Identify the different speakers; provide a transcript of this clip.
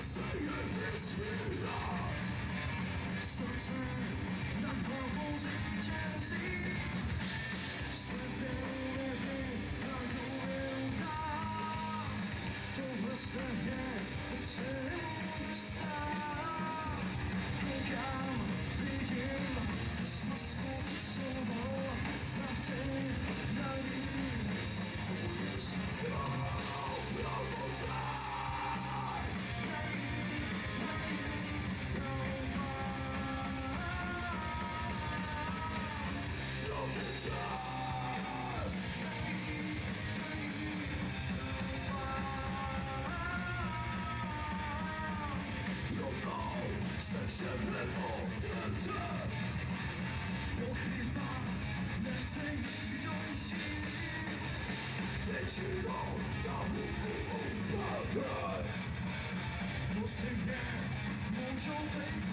Speaker 1: Sunset, not purples and jealousy 的，我害怕那些东西，谁知道动会不会怕？不是我，不中被。